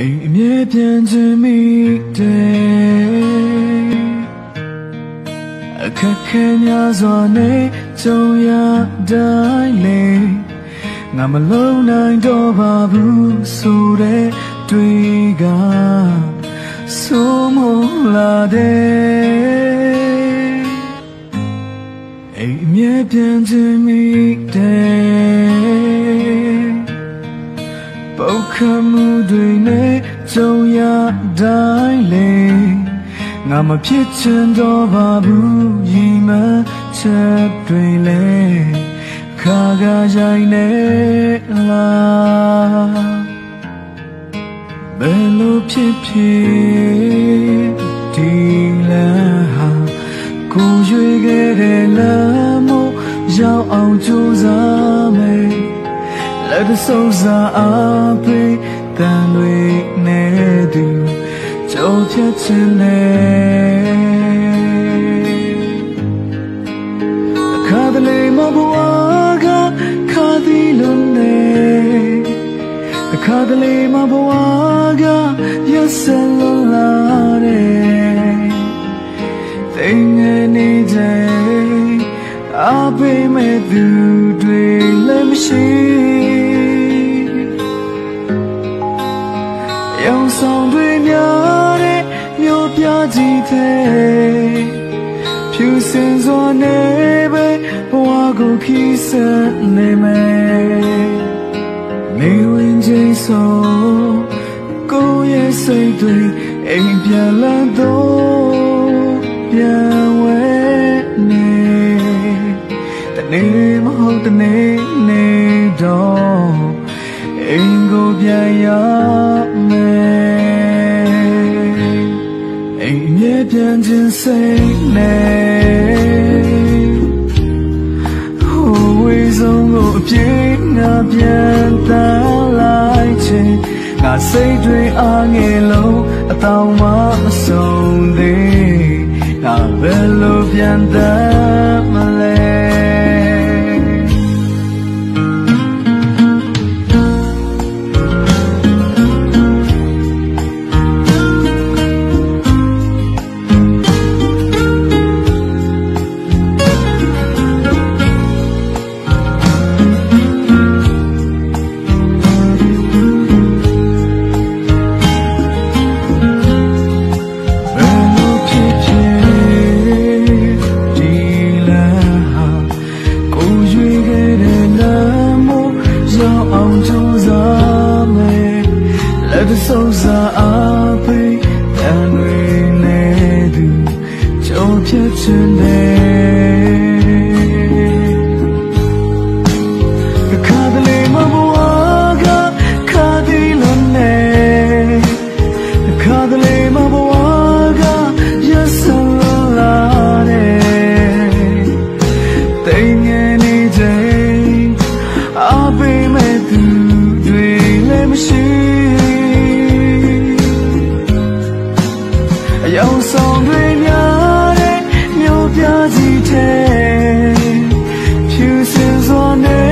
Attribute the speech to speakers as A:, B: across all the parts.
A: အိမ်အမြဲပြန်ချင်မိတယ်အခက်ခဲများစွာနဲ့ကြုံရတိုင်းလေငါမလုံးနိုင်တော့ပါဘူးဆိုတဲ့တွေကဆိုမလာတဲ့အိမ်အမြဲပြန်ချင်မိတ တိုင်းလေငါမဖြစ်ချင်တော့ပါဘူးရီမချက်တွေလေခါကရိုင်းနေလားဘယ်လိုဖြစ်ဖြစ်ဒီလမ်းဟာကိုရွေခဲ့တဲ့လမ်းမို့ရောက်အောင်ကြိုးစားမယ်လက်တဆုံးစားအားပေးတန်တွေနဲ့သူ ကြော်ဖြတ်ချင်တယ်အခါတလေမဘဝကခါဒီလုံးနေအခါတလေမဘဝကရစလလာတဲ့တိမ်ငယ်နေတဲ့အပေမဲ့သူတွေလည်းမရှိရောင်ဆောင်တွေများတဲ့မြို့ ပြကြီးတဲ့ဖြူစင်စွာနေပဲဘဝကိုခီးစက်နေမယ်နေဝင်ချင်းဆိုကိုယ့်ရဲ့စိတ်တွေအိမ်ပြန်လာတော့ပြန်ဝဲနေတနေ့မဟုတ်တနေ့နေတော့အိမ်ကိုပြန်ရမ ပြန်ခြင်းစိတ်နဲ့ဟိုဝေးဆုံးကိုအပြေးငါပြန်တန်းလိုက်ခြင်းငါစိတ်တွေအားငယ်လုံးအတောင်မှမဆုံးသေးငါဘယ်လိုပြန်တမ်း တဆုံးစားအားပေးတန်တွေနဲ့သူကြုံဖြစ်ချင်တယ်ခါတလေမဘဝကခါဒီလုံးနေခါတလေမဘဝကရစလာတဲ့တိမ်ငယ်နေတဲ့အပေမဲ့သူတွေလည်းမရှိ ပြကြီးတဲ့ဖြူစင်စွာနေ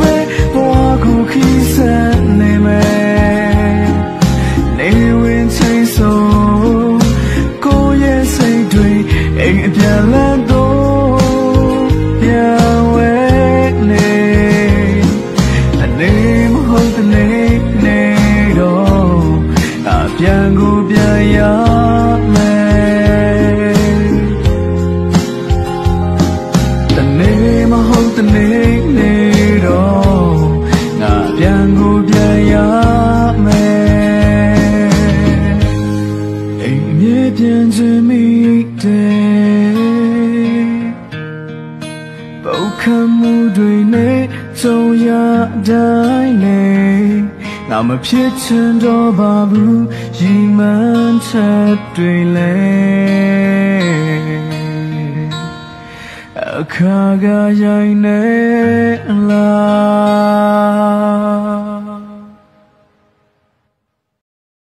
A: ပဲဘဝကိုခီးစက်နေမယ်နေဝင်ချိန်ဆုံးကိုယ့်ရဲ့စိ ပြန်ချင်မိတယ်ပုတ်ခတ်မှုတွေနဲ့ကြုံရတိုင်းလေငါမဖြစ်ချင်တော့ပါဘူး